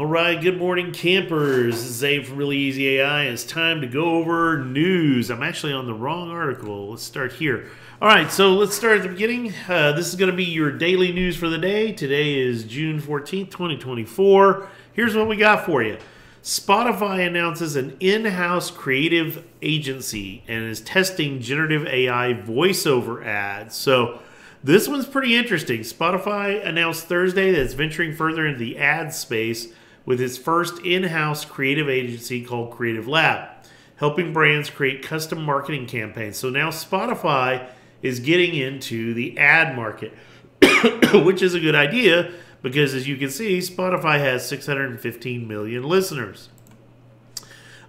All right, good morning, campers. This is Abe from Really Easy AI. It's time to go over news. I'm actually on the wrong article. Let's start here. All right, so let's start at the beginning. Uh, this is going to be your daily news for the day. Today is June 14th, 2024. Here's what we got for you. Spotify announces an in house creative agency and is testing generative AI voiceover ads. So, this one's pretty interesting. Spotify announced Thursday that it's venturing further into the ad space with its first in house creative agency called Creative Lab, helping brands create custom marketing campaigns. So now Spotify is getting into the ad market, which is a good idea because as you can see, Spotify has 615 million listeners.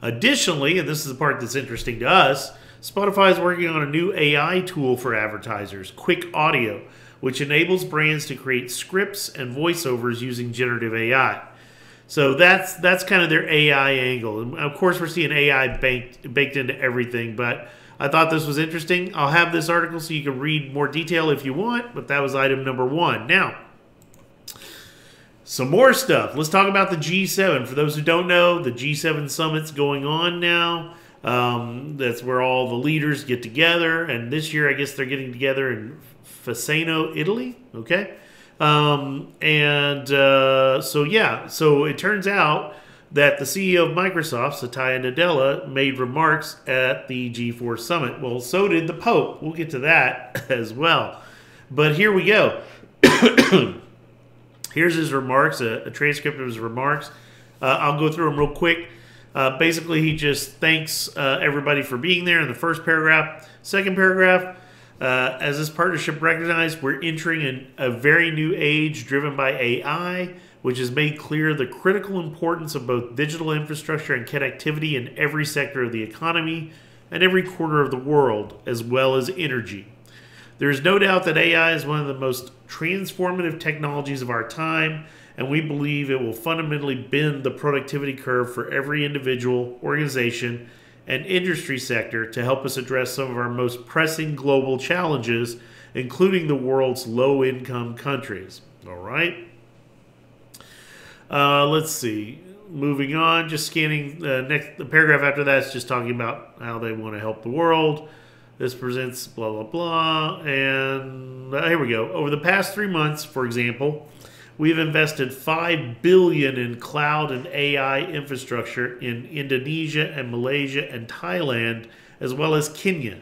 Additionally, and this is the part that's interesting to us, Spotify is working on a new AI tool for advertisers, Quick Audio, which enables brands to create scripts and voiceovers using generative AI. So that's that's kind of their AI angle. And of course, we're seeing AI baked baked into everything, but I thought this was interesting. I'll have this article so you can read more detail if you want, but that was item number one. Now, some more stuff. Let's talk about the G7. For those who don't know, the G7 summit's going on now. Um, that's where all the leaders get together. And this year, I guess they're getting together in Fasano, Italy. Okay. Um, and uh, so, yeah, so it turns out that the CEO of Microsoft, Satya Nadella, made remarks at the G4 summit. Well, so did the Pope. We'll get to that as well. But here we go. Here's his remarks, a, a, transcript of his remarks. Uh, I'll go through them real quick. Uh, basically, he just thanks uh, everybody for being there in the first paragraph. Second paragraph, uh, as this partnership recognized, we're entering an, a very new age driven by AI, which has made clear the critical importance of both digital infrastructure and connectivity in every sector of the economy and every quarter of the world, as well as energy. There is no doubt that AI is one of the most transformative technologies of our time and we believe it will fundamentally bend the productivity curve for every individual, organization, and industry sector to help us address some of our most pressing global challenges, including the world's low income countries. All right. Uh, let's see. Moving on, just scanning the next. The paragraph after that is just talking about how they want to help the world. This presents blah blah blah, and uh, here we go. Over the past three months, for example, We've invested 5 billion in cloud and AI infrastructure in Indonesia and Malaysia and Thailand as well as Kenya.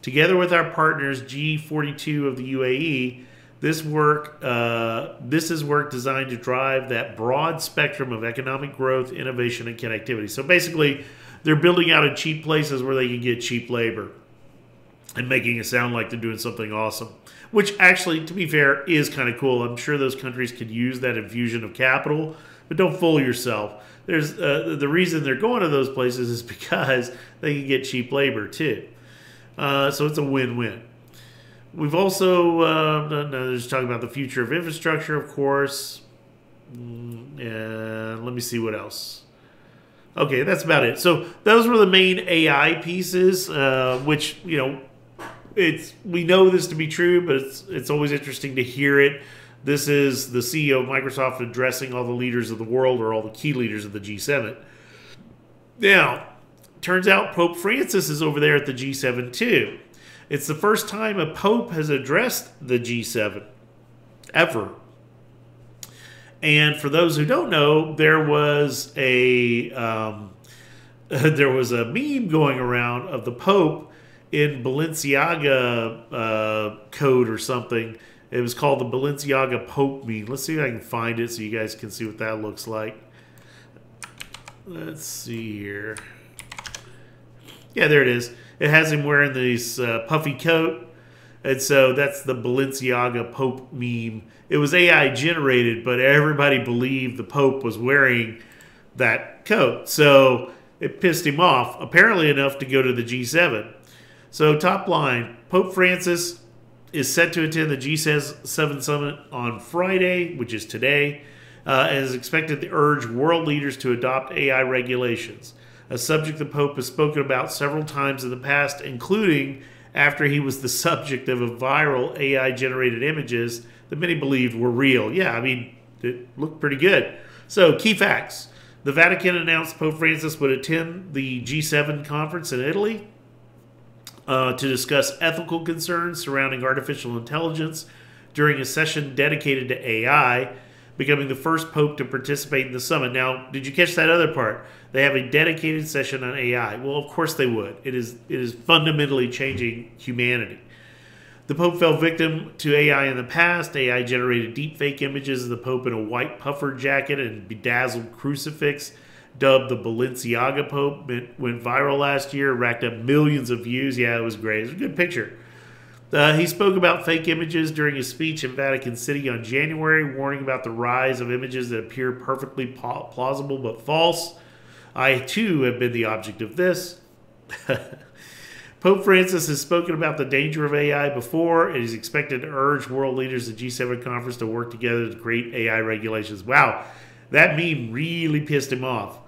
Together with our partners G42 of the UAE, this work uh, this is work designed to drive that broad spectrum of economic growth, innovation, and connectivity. So basically, they're building out in cheap places where they can get cheap labor and making it sound like they're doing something awesome which actually, to be fair, is kind of cool. I'm sure those countries could use that infusion of capital, but don't fool yourself. There's uh, the reason they're going to those places is because they can get cheap labor too. Uh, so it's a win-win. We've also uh, there's talking about the future of infrastructure, of course. Mm, and let me see what else. Okay, that's about it. So those were the main AI pieces, uh, which you know it's we know this to be true, but it's it's always interesting to hear it. This is the CEO of Microsoft addressing all the leaders of the world or all the key leaders of the G7. Now, turns out Pope Francis is over there at the G7 too. It's the first time a pope has addressed the G7 ever. And for those who don't know, there was a um, there was a meme going around of the Pope in Balenciaga uh, code or something. It was called the Balenciaga Pope meme. Let's see if I can find it so you guys can see what that looks like. Let's see here. Yeah, there it is. It has him wearing this uh, puffy coat. And so that's the Balenciaga Pope meme. It was AI generated, but everybody believed the Pope was wearing that coat. So it pissed him off, apparently enough to go to the G7. So, top line Pope Francis is set to attend the G7 summit on Friday, which is today, uh, and is expected to urge world leaders to adopt AI regulations, a subject the Pope has spoken about several times in the past, including after he was the subject of a viral AI generated images that many believed were real. Yeah, I mean, it looked pretty good. So, key facts. The Vatican announced Pope Francis would attend the G7 conference in Italy uh, to discuss ethical concerns surrounding artificial intelligence during a session dedicated to AI, becoming the first pope to participate in the summit. Now, did you catch that other part? They have a dedicated session on AI. Well, of course they would. It is it is fundamentally changing humanity. The Pope fell victim to AI in the past. AI generated deepfake images of the Pope in a white puffer jacket and bedazzled crucifix dubbed the Balenciaga Pope. Went viral last year, racked up millions of views. Yeah, it was great. It was a good picture. Uh, he spoke about fake images during his speech in Vatican City on January, warning about the rise of images that appear perfectly plausible but false. I too have been the object of this. Pope Francis has spoken about the danger of AI before, and he's expected to urge world leaders at G7 conference to work together to create AI regulations. Wow, that meme really pissed him off.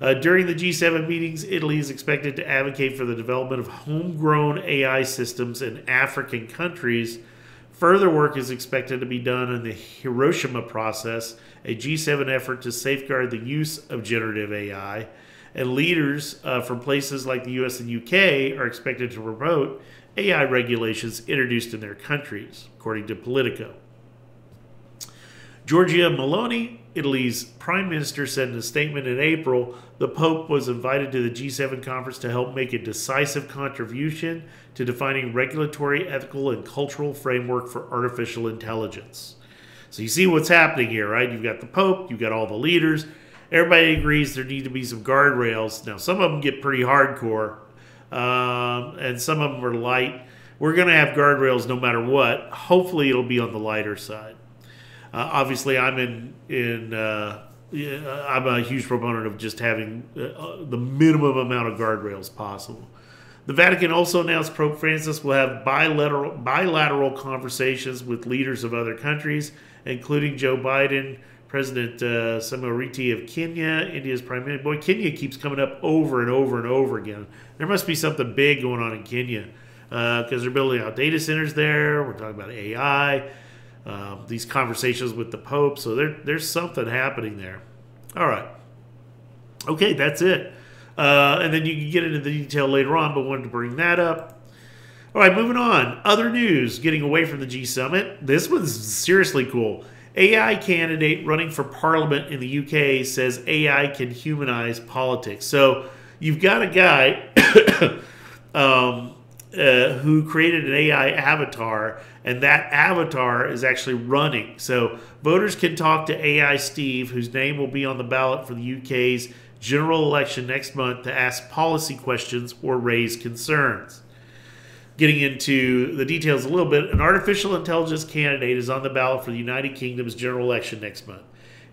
Uh, during the G7 meetings, Italy is expected to advocate for the development of homegrown AI systems in African countries. Further work is expected to be done in the Hiroshima process, a G7 effort to safeguard the use of generative AI. And leaders uh, from places like the US and UK are expected to promote AI regulations introduced in their countries, according to Politico. Giorgia Meloni, Italy's prime minister, said in a statement in April the Pope was invited to the G7 conference to help make a decisive contribution to defining regulatory, ethical, and cultural framework for artificial intelligence. So you see what's happening here, right? You've got the Pope, you've got all the leaders. Everybody agrees there need to be some guardrails. Now, some of them get pretty hardcore, um, and some of them are light. We're going to have guardrails no matter what. Hopefully, it'll be on the lighter side. Uh, obviously, I'm in in. Uh, I'm a huge proponent of just having uh, uh, the minimum amount of guardrails possible. The Vatican also announced Pope Francis will have bilateral bilateral conversations with leaders of other countries, including Joe Biden, President uh, Samuel Ruto of Kenya, India's prime minister. Boy, Kenya keeps coming up over and over and over again. There must be something big going on in Kenya because uh, they're building out data centers there. We're talking about AI um, these conversations with the Pope. So there, there's something happening there. All right. Okay, that's it. Uh, and then you can get into the detail later on, but wanted to bring that up. All right, moving on. Other news getting away from the G Summit. This one's seriously cool. AI candidate running for parliament in the UK says AI can humanize politics. So you've got a guy um, uh, who created an AI avatar, and that avatar is actually running. So voters can talk to AI Steve, whose name will be on the ballot for the UK's general election next month, to ask policy questions or raise concerns. Getting into the details a little bit, an artificial intelligence candidate is on the ballot for the United Kingdom's general election next month.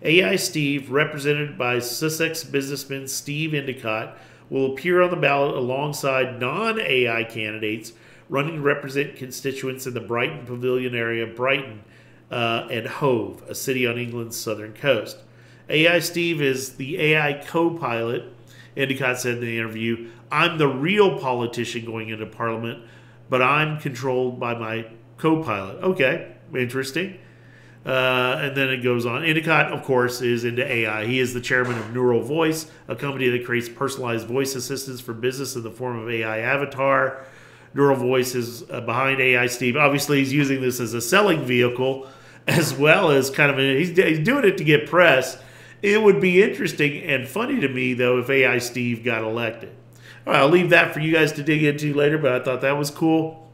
AI Steve, represented by Sussex businessman Steve Endicott, will appear on the ballot alongside non AI candidates running to represent constituents in the Brighton Pavilion area, Brighton, uh, and Hove, a city on England's southern coast. AI Steve is the AI co pilot. Endicott said in the interview, I'm the real politician going into Parliament, but I'm controlled by my co pilot. Okay, interesting. Uh, and then it goes on. Endicott, of course, is into AI. He is the chairman of Neural Voice, a company that creates personalized voice assistants for business in the form of AI avatar. Neural Voice is uh, behind AI Steve. Obviously, he's using this as a selling vehicle as well as kind of a, he's, doing it to get press. It would be interesting and funny to me, though, if AI Steve got elected. All right, I'll leave that for you guys to dig into later, but I thought that was cool.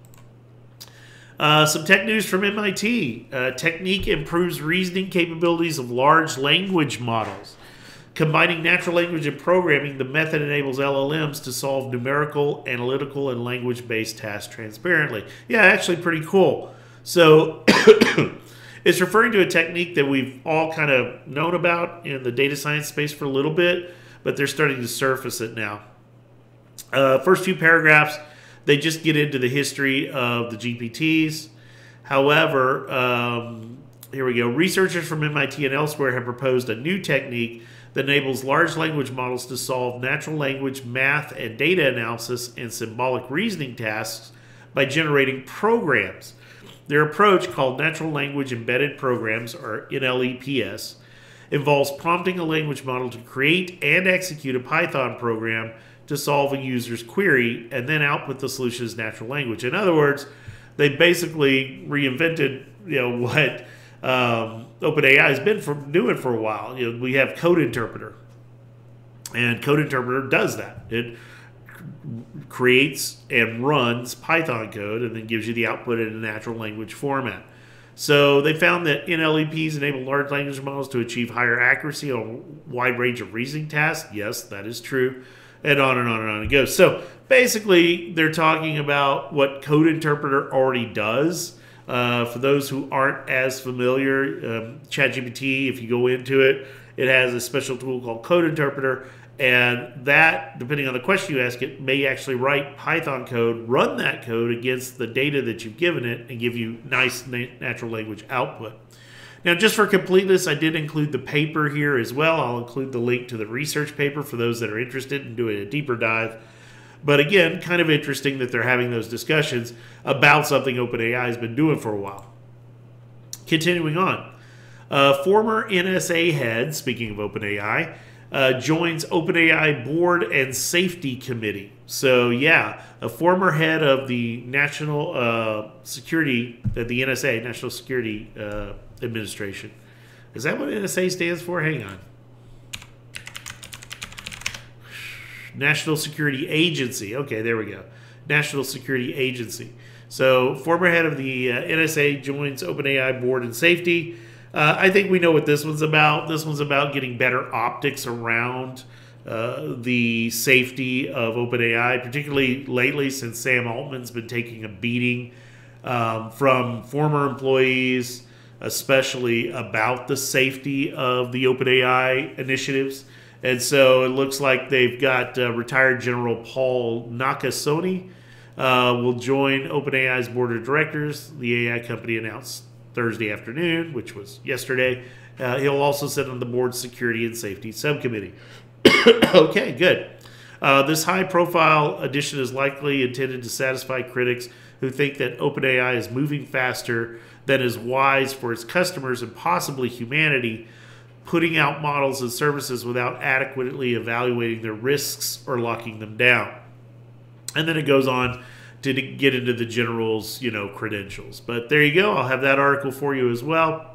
Uh, some tech news from MIT. Uh, technique improves reasoning capabilities of large language models. Combining natural language and programming, the method enables LLMs to solve numerical, analytical, and language based tasks transparently. Yeah, actually, pretty cool. So, it's referring to a technique that we've all kind of known about in the data science space for a little bit, but they're starting to surface it now. Uh, first few paragraphs they just get into the history of the GPTs. However, um, here we go. Researchers from MIT and elsewhere have proposed a new technique that enables large language models to solve natural language, math, and data analysis and symbolic reasoning tasks by generating programs. Their approach, called Natural Language Embedded Programs, or NLEPS, involves prompting a language model to create and execute a Python program to solve a user's query and then output the solution as natural language. In other words, they basically reinvented you know what um, OpenAI has been doing for a while. You know, we have Code Interpreter, and Code Interpreter does that. It creates and runs Python code and then gives you the output in a natural language format. So they found that NLEPs enable large language models to achieve higher accuracy on a wide range of reasoning tasks. Yes, that is true. And on and on and on it goes. So basically, they're talking about what Code Interpreter already does. Uh, for those who aren't as familiar, um, ChatGPT, if you go into it, it has a special tool called Code Interpreter and that, depending on the question you ask it, may actually write Python code, run that code against the data that you've given it, and give you nice natural language output. Now, just for completeness, I did include the paper here as well. I'll include the link to the research paper for those that are interested in doing a deeper dive. But again, kind of interesting that they're having those discussions about something OpenAI has been doing for a while. Continuing on, uh, former NSA head, speaking of OpenAI, uh, joins OpenAI board and safety committee. So yeah, a former head of the national uh, security, uh, the NSA, National Security uh, Administration. Is that what NSA stands for? Hang on. National Security Agency. Okay, there we go. National Security Agency. So former head of the uh, NSA joins OpenAI board and safety. Uh, I think we know what this one's about. This one's about getting better optics around uh, the safety of OpenAI, particularly lately since Sam Altman's been taking a beating um, from former employees, especially about the safety of the OpenAI initiatives. And so it looks like they've got uh, retired General Paul Nakasone uh, will join OpenAI's board of directors. The AI company announced Thursday afternoon, which was yesterday. Uh, he'll also sit on the board's security and safety subcommittee. okay, good. Uh, this high profile addition is likely intended to satisfy critics who think that OpenAI is moving faster than is wise for its customers and possibly humanity, putting out models and services without adequately evaluating their risks or locking them down. And then it goes on to get into the general's you know credentials. But there you go. I'll have that article for you as well.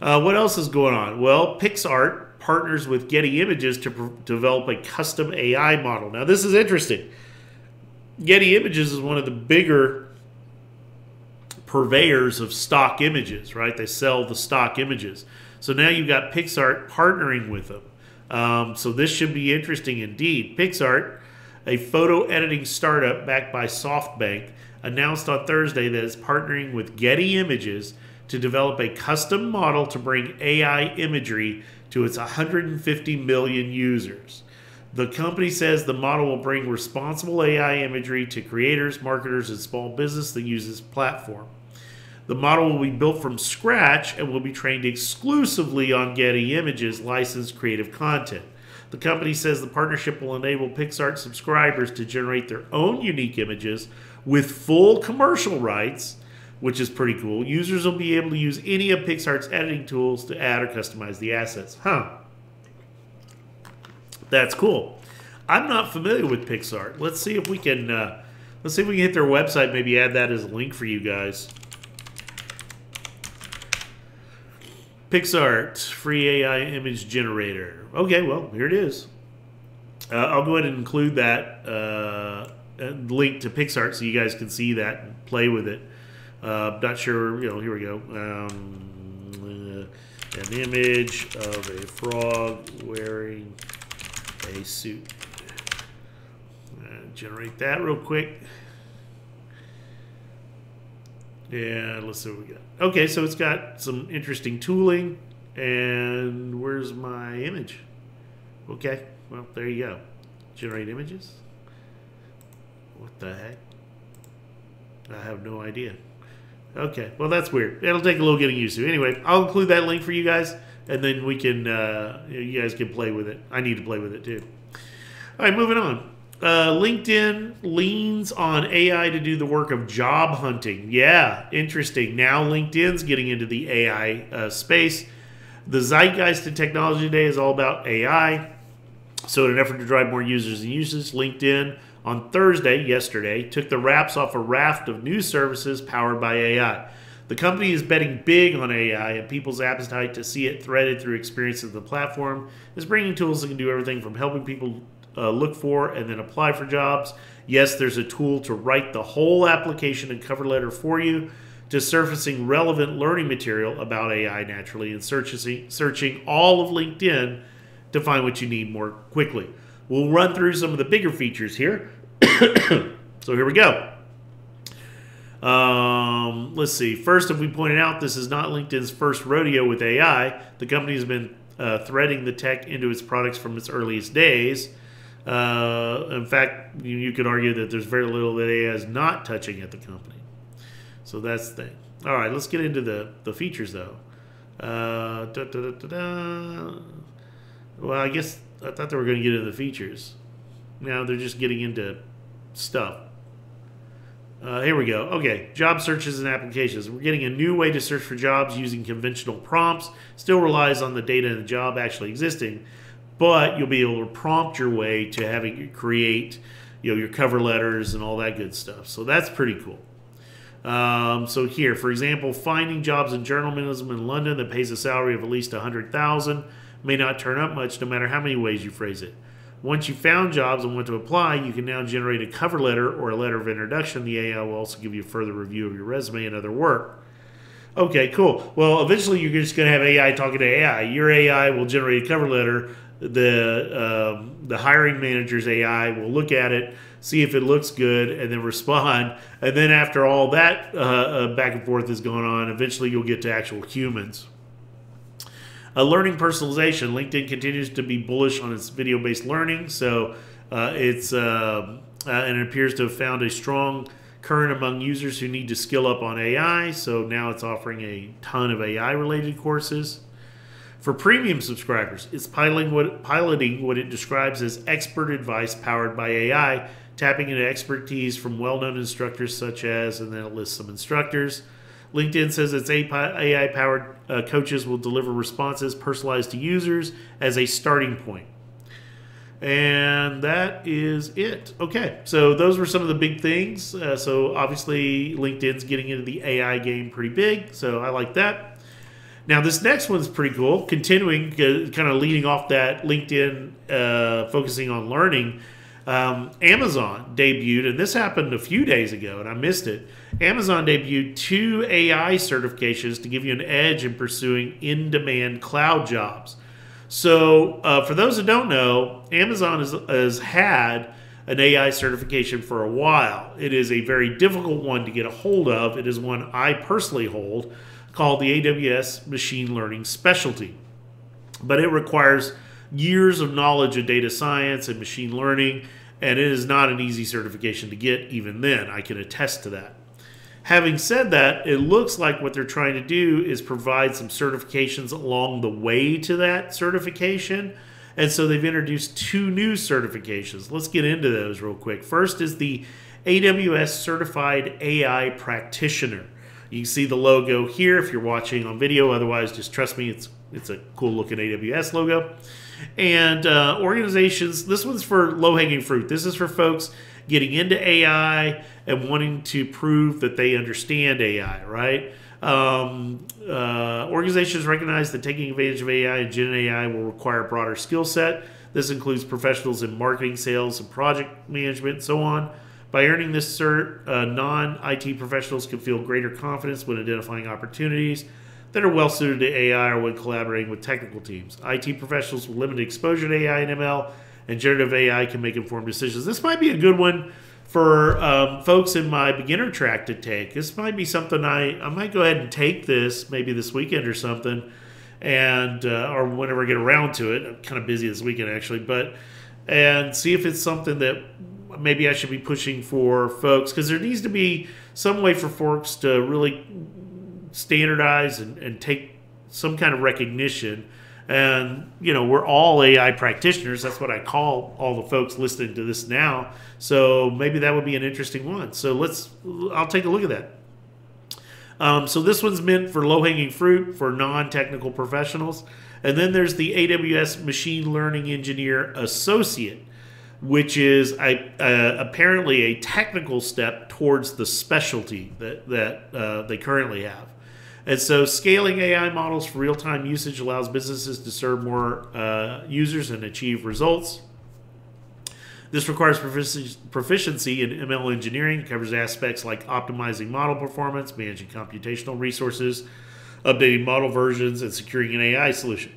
Uh, what else is going on? Well, Picsart partners with Getty Images to develop a custom AI model. Now, this is interesting. Getty Images is one of the bigger purveyors of stock images, right? They sell the stock images. So now you've got Picsart partnering with them. Um, so this should be interesting indeed. Picsart a photo editing startup backed by SoftBank, announced on Thursday that it's partnering with Getty Images to develop a custom model to bring AI imagery to its 150 million users. The company says the model will bring responsible AI imagery to creators, marketers, and small business that use this platform. The model will be built from scratch and will be trained exclusively on Getty Images licensed creative content. The company says the partnership will enable Picsart subscribers to generate their own unique images with full commercial rights, which is pretty cool. Users will be able to use any of Picsart's editing tools to add or customize the assets. Huh. That's cool. I'm not familiar with Picsart. Let's see if we can uh, let's see if we can hit their website, maybe add that as a link for you guys. Picsart, free AI image generator. Okay, well, here it is. Uh, I'll go ahead and include that uh, link to Picsart so you guys can see that and play with it. Uh, not sure, you know, here we go. Um, uh, an image of a frog wearing a suit. Uh, generate that real quick. Yeah, let's see what we got. Okay, so it's got some interesting tooling. And where's my image? Okay, well, there you go. Generate images? What the heck? I have no idea. Okay, well, that's weird. It'll take a little getting used to. Anyway, I'll include that link for you guys, and then we can, uh, you guys can play with it. I need to play with it too. All right, moving on. Uh, LinkedIn leans on AI to do the work of job hunting. Yeah, interesting. Now LinkedIn's getting into the AI uh, space. The zeitgeist in technology today is all about AI. So, in an effort to drive more users and usage, LinkedIn on Thursday, yesterday, took the wraps off a raft of new services powered by AI. The company is betting big on AI, and people's appetite to see it threaded through experiences of the platform is bringing tools that can do everything from helping people uh, look for and then apply for jobs. Yes, there's a tool to write the whole application and cover letter for you, to surfacing relevant learning material about AI naturally, and searching, searching all of LinkedIn to find what you need more quickly. We'll run through some of the bigger features here. so here we go. Um, let's see. First, if we pointed out, this is not LinkedIn's first rodeo with AI. The company has been uh, threading the tech into its products from its earliest days. Uh, in fact, you, you, could argue that there's very little that AI is not touching at the company. So that's the thing. All right, let's get into the, the features though. Uh, da, da, da, well, I guess I thought they were going to get into the features. Now they're just getting into stuff. Uh, here we go. Okay, job searches and applications. We're getting a new way to search for jobs using conventional prompts. Still relies on the data in the job actually existing, but you'll be able to prompt your way to having you create, you know, your cover letters and all that good stuff. So that's pretty cool. Um, so here, for example, finding jobs in journalism in London that pays a salary of at least 100,000 may not turn up much no matter how many ways you phrase it. Once you've found jobs and want to apply, you can now generate a cover letter or a letter of introduction. The AI will also give you a further review of your resume and other work. Okay, cool. Well, eventually you're just going to have AI talking to AI. Your AI will generate a cover letter. The um, the hiring manager's AI will look at it, see if it looks good, and then respond. And then after all that uh, uh, back and forth is going on, eventually you'll get to actual humans. Uh, learning personalization. LinkedIn continues to be bullish on its video based learning. So uh, it's uh, uh, and it appears to have found a strong current among users who need to skill up on AI. So now it's offering a ton of AI related courses. For premium subscribers, it's piloting what, piloting what it describes as expert advice powered by AI, tapping into expertise from well known instructors such as, and then it lists some instructors. LinkedIn says its AI powered uh, coaches will deliver responses personalized to users as a starting point. And that is it. Okay, so those were some of the big things. Uh, so obviously, LinkedIn's getting into the AI game pretty big. So I like that. Now, this next one's pretty cool. Continuing, uh, kind of leading off that LinkedIn uh, focusing on learning. Um, Amazon debuted, and this happened a few days ago, and I missed it. Amazon debuted two AI certifications to give you an edge in pursuing in demand cloud jobs. So, uh, for those that don't know, Amazon has, has had an AI certification for a while. It is a very difficult one to get a hold of. It is one I personally hold called the AWS Machine Learning Specialty. But it requires years of knowledge of data science and machine learning, and it is not an easy certification to get even then. I can attest to that. Having said that, it looks like what they're trying to do is provide some certifications along the way to that certification. And so they've introduced two new certifications. Let's get into those real quick. First is the AWS Certified AI Practitioner. You can see the logo here if you're watching on video. Otherwise, just trust me, it's it's a cool looking AWS logo. And uh, organizations, this one's for low hanging fruit. This is for folks getting into AI and wanting to prove that they understand AI, right? Um, uh, organizations recognize that taking advantage of AI and Gen AI will require a broader skill set. This includes professionals in marketing, sales, and project management, and so on. By earning this cert, uh, non IT professionals can feel greater confidence when identifying opportunities that are well suited to AI or when collaborating with technical teams. IT professionals with limited exposure to AI and ML and generative AI can make informed decisions. This might be a good one for um, folks in my beginner track to take. This might be something I, I might go ahead and take this maybe this weekend or something, and uh, or whenever I get around to it. I'm kind of busy this weekend actually, but and see if it's something that maybe I should be pushing for folks because there needs to be some way for folks to really standardize and, and take some kind of recognition. And, you know, we're all AI practitioners. That's what I call all the folks listening to this now. So maybe that would be an interesting one. So let's, I'll take a look at that. Um, so this one's meant for low hanging fruit for non technical professionals. And then there's the AWS Machine Learning Engineer Associate, which is a, apparently a technical step towards the specialty that, that uh, they currently have. And so, scaling AI models for real time usage allows businesses to serve more uh, users and achieve results. This requires proficiency in ML engineering, covers aspects like optimizing model performance, managing computational resources, updating model versions, and securing an AI solution.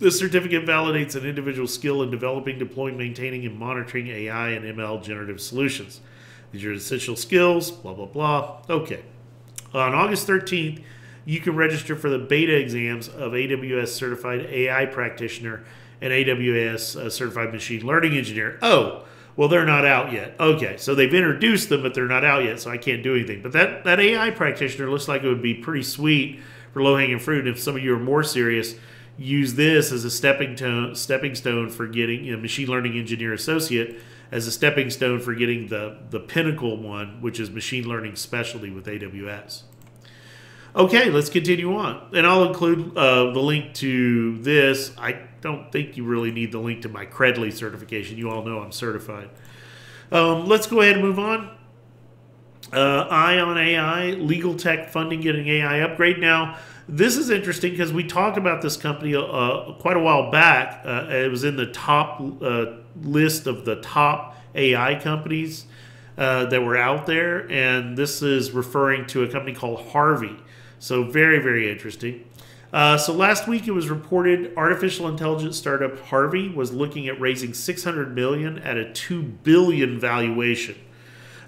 This certificate validates an individual's skill in developing, deploying, maintaining, and monitoring AI and ML generative solutions. These are essential skills, blah, blah, blah. Okay. On August 13th, you can register for the beta exams of AWS Certified AI Practitioner and AWS uh, Certified Machine Learning Engineer. Oh, well, they're not out yet. Okay, so they've introduced them, but they're not out yet, so I can't do anything. But that, that AI practitioner looks like it would be pretty sweet for low hanging fruit. If some of you are more serious, use this as a stepping stone, stepping stone for getting you know, machine learning engineer associate as a stepping stone for getting the the pinnacle one, which is machine learning specialty with AWS. Okay, let's continue on. And I'll include uh, the link to this. I don't think you really need the link to my Credly certification. You all know I'm certified. Um, let's go ahead and move on. Uh, Eye On AI, legal tech funding getting AI upgrade. Now, this is interesting because we talked about this company uh, quite a while back. Uh, it was in the top uh, list of the top AI companies uh, that were out there, and this is referring to a company called Harvey. So very, very interesting. Uh, so last week it was reported artificial intelligence startup Harvey was looking at raising 600 million at a 2 billion valuation.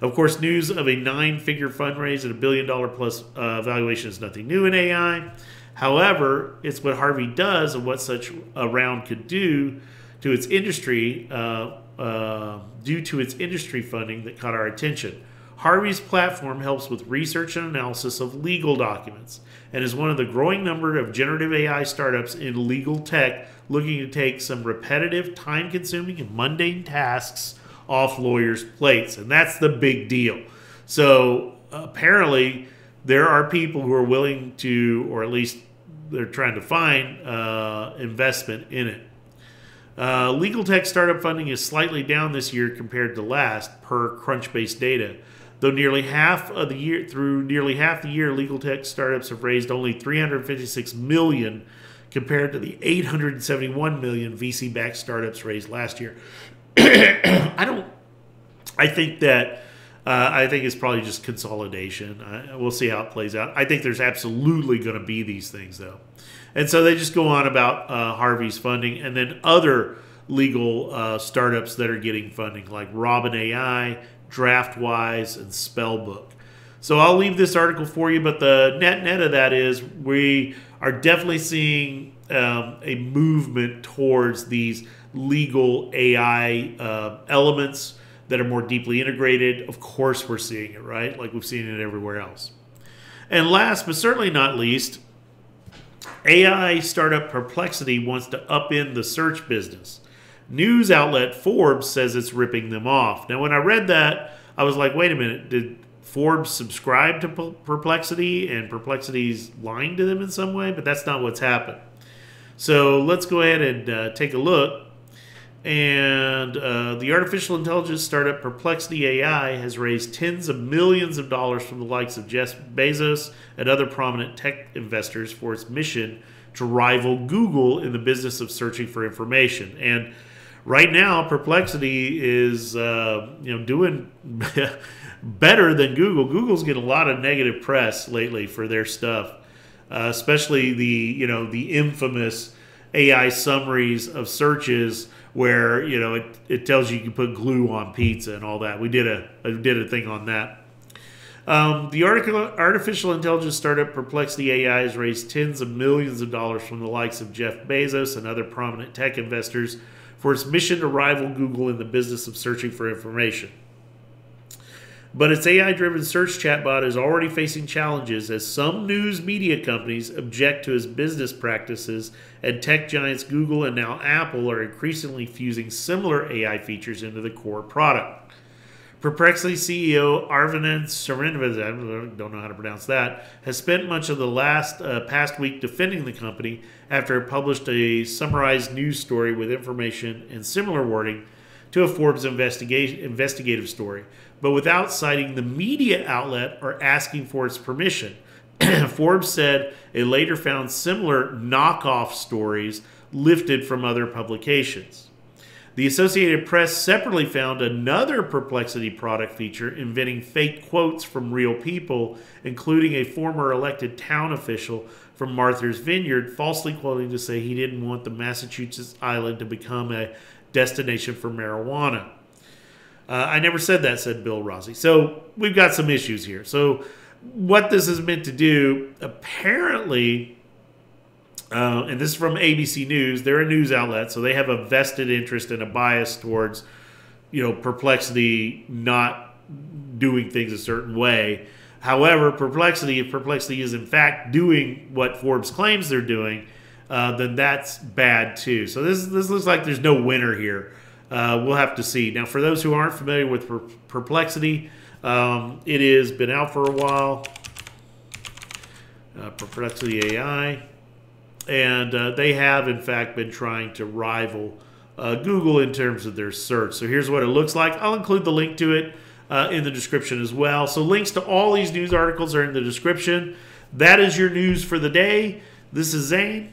Of course, news of a nine-figure fundraise at a billion dollar plus uh, valuation is nothing new in AI. However, it's what Harvey does and what such a round could do to its industry uh, uh, due to its industry funding that caught our attention. Harvey's platform helps with research and analysis of legal documents and is one of the growing number of generative AI startups in legal tech looking to take some repetitive, time consuming, and mundane tasks off lawyers' plates. And that's the big deal. So apparently, there are people who are willing to, or at least they're trying to find, uh, investment in it. Uh, legal tech startup funding is slightly down this year compared to last, per Crunchbase data. Though nearly half of the year through nearly half the year, legal tech startups have raised only 356 million compared to the 871 million VC-backed startups raised last year. I don't. I think that. Uh, I think it's probably just consolidation. We'll see how it plays out. I think there's absolutely going to be these things though, and so they just go on about uh, Harvey's funding and then other legal uh, startups that are getting funding like Robin AI DraftWise, and Spellbook. So I'll leave this article for you, but the net net of that is we are definitely seeing um, a movement towards these legal AI uh, elements that are more deeply integrated. Of course, we're seeing it, right? Like we've seen it everywhere else. And last but certainly not least, AI startup Perplexity wants to upend the search business. News outlet Forbes says it's ripping them off. Now, when I read that, I was like, wait a minute, did Forbes subscribe to Perplexity and Perplexity's lying to them in some way? But that's not what's happened. So let's go ahead and uh, take a look. And uh, the artificial intelligence startup Perplexity AI has raised tens of millions of dollars from the likes of Jeff Bezos and other prominent tech investors for its mission to rival Google in the business of searching for information. And right now, Perplexity is uh, you know doing better than Google. Google's getting a lot of negative press lately for their stuff, uh, especially the you know the infamous AI summaries of searches where you know it, it tells you you can put glue on pizza and all that. We did a, a did a thing on that. Um, the artificial intelligence startup Perplexity AI has raised tens of millions of dollars from the likes of Jeff Bezos and other prominent tech investors for its mission to rival Google in the business of searching for information. But its AI driven search chatbot is already facing challenges as some news media companies object to its business practices, and tech giants Google and now Apple are increasingly fusing similar AI features into the core product. Perplexity CEO Aravind Srinivas, I don't know how to pronounce that, has spent much of the last uh, past week defending the company after it published a summarized news story with information and similar wording to a Forbes investigation investigative story, but without citing the media outlet or asking for its permission. Forbes said it later found similar knockoff stories lifted from other publications. The Associated Press separately found another Perplexity product feature inventing fake quotes from real people, including a former elected town official from Martha's Vineyard, falsely quoting to say he didn't want the Massachusetts island to become a destination for marijuana. Uh, I never said that, said Bill Rossi. So we've got some issues here. So, what this is meant to do, apparently, uh, and this is from ABC News. They're a news outlet, so they have a vested interest and a bias towards, you know, Perplexity not doing things a certain way. However, Perplexity, if Perplexity is in fact doing what Forbes claims they're doing, uh, then that's bad too. So this this looks like there's no winner here. Uh, we'll have to see. Now, for those who aren't familiar with per- Perplexity, um, it has been out for a while. Uh, Perplexity AI and uh, they have in fact been trying to rival uh, Google in terms of their search. So here's what it looks like. I'll include the link to it uh, in the description as well. So links to all these news articles are in the description. That is your news for the day. This is Zane.